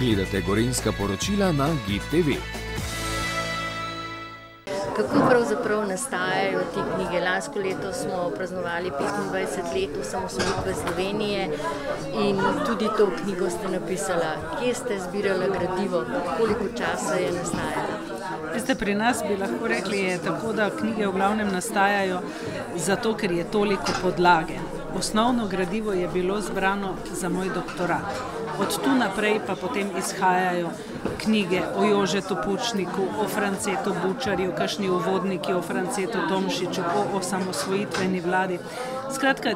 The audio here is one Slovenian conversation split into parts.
Gledate gorenska poročila na GTV. Kako pravzaprav nastajajo te knjige? Lansko leto smo praznovali 25 let osamosvojitve Slovenije in tudi to knjigo ste napisala. Kje ste zbirala gradivo? Koliko časa je nastajalo? Veste, pri nas bi lahko rekli, je tako, da knjige v glavnem nastajajo zato, ker je toliko podlage. Osnovno gradivo je bilo zbrano za moj doktorat. Od tu naprej pa potem izhajajo knjige o Jožetu Pučniku, o Francetu Bučarju, kakšni uvodniki o Francetu Tomšiču, o osamosvojitveni vladi. Skratka,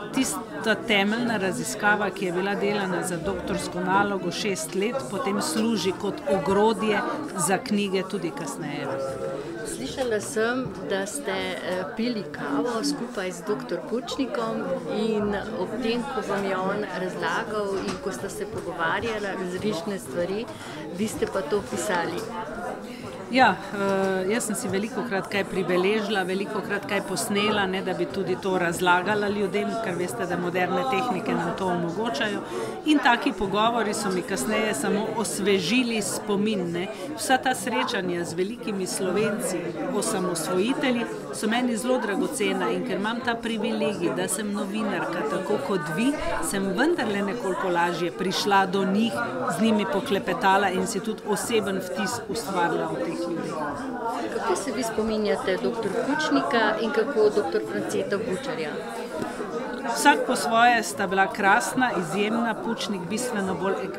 tista temeljna raziskava, ki je bila delana za doktorsko nalogo šest let, potem služi kot ogrodje za knjige tudi kasneje. Slišala sem, da ste eh, pili kavo skupaj z dr. Pučnikom in ob tem, ko vam je on razlagal in ko ste se pogovarjali različne stvari, vi ste pa to pisali. Ja, uh, jaz sem si veliko krat kaj pribeležila, veliko krat kaj posnela, ne, da bi tudi to razlagala ljudem, ker veste, da moderne tehnike nam to omogočajo. In taki pogovori so mi kasneje samo osvežili spomin. Ne. Vsa ta srečanja z velikimi slovenci, osamosvojitelji, so meni zelo dragocena in ker imam ta privilegij, da sem novinarka, tako kot vi, sem vendarle nekoliko lažje prišla do njih, z njimi poklepetala in si tudi oseben vtis ustvarila v teh. Kako se vi spominjate dr. Pučnika in kako dr. Franceta Bučarja? Vsak po svoje sta bila krasna, izjemna, Pučnik bistveno bolj ek,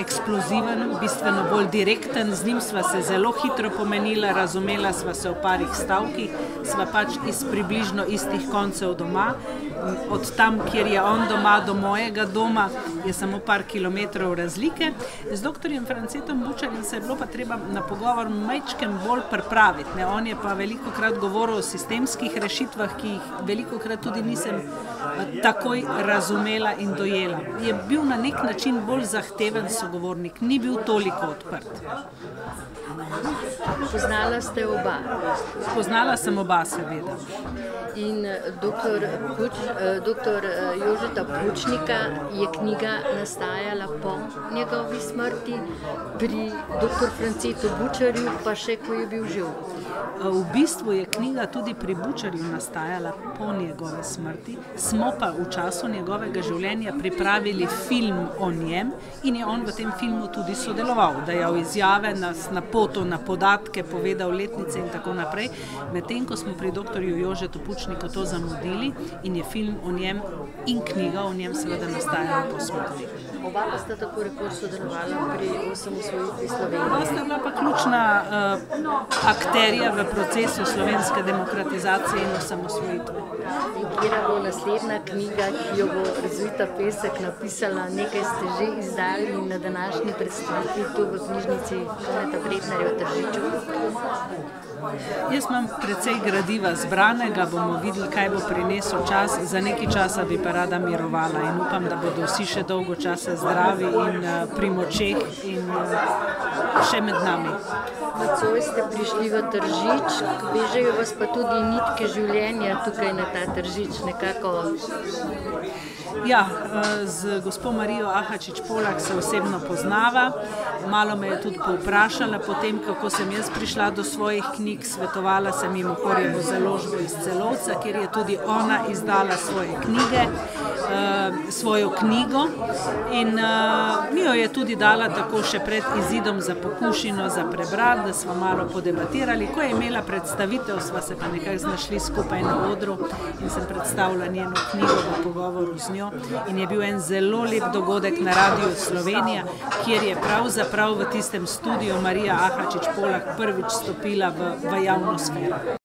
eksploziven, bistveno bolj direkten, z njim sva se zelo hitro pomenila, razumela sva se v parih stavkih, sva pač iz približno istih koncev doma. Od tam, kjer je on doma, do mojega doma, je samo par kilometrov razlike. Z dr. Francetom Bučarjem se je bilo pa treba na pogovor majčkem bolj pripraviti. Ne? On je pa veliko krat govoril o sistemskih rešitvah, ki jih veliko krat tudi nisem takoj razumela in dojela. Je bil na nek način bolj zahteven sogovornik, ni bil toliko odprt. Poznala ste oba? Poznala sem oba, seveda. In doktor, Puč, doktor Jožeta Pučnika je knjiga nastajala po njegovi smrti, pri doktor Francetu Bučarju pa še, ko je bil živ. V bistvu je knjiga tudi pri Bučarju nastajala po njegovi smrti, smo pa v času njegovega življenja pripravili film o njem in je on v tem filmu tudi sodeloval, dajal izjave nas na poto, na podatke, povedal letnice in tako naprej. Medtem ko smo pri dr. Jožetu Pučniku to zamudili in je film o njem in knjiga o njem seveda nastajala po smrti. Oba sta tako rekoč sodelovala pri osamosvojitvi Slovenije. Oba sta bila pa ključna uh, akterja v procesu slovenske demokratizacije in osamosvojitve. In kje bo naslednja knjiga, ki jo bo razvita pesek napisala, nekaj ste že izdali na današnji predstavitvi tu v knjižnici Toneta Bretnerja v Tržiču? Jaz imam precej gradiva zbranega, bomo videli, kaj bo prinesel čas. Za nekaj časa bi pa rada mirovala in upam, da bodo vsi še dolgo časa zdravi in uh, pri močeh in uh, še med nami. Nocoj ste prišli v Tržič, vežejo vas pa tudi nitke življenja tukaj na ta Tržič nekako. Ja, z gospod Marijo Ahačič Polak se osebno poznava. Malo me je tudi povprašala potem, kako sem jaz prišla do svojih knjig. Svetovala sem jim Horjevo založbo iz Celovca, kjer je tudi ona izdala svoje knjige, svojo knjigo. In mi jo je tudi dala tako še pred izidom za pokušino, za prebrat, da smo malo podebatirali. Ko je imela predstavitev, sva se pa nekako znašli skupaj na odru in sem predstavila njeno knjigo v pogovoru z njo in je bil en zelo lep dogodek na Radiu Slovenija, kjer je pravzaprav v tistem studiu Marija Ahačič Polak prvič stopila v, veio à Monosfera.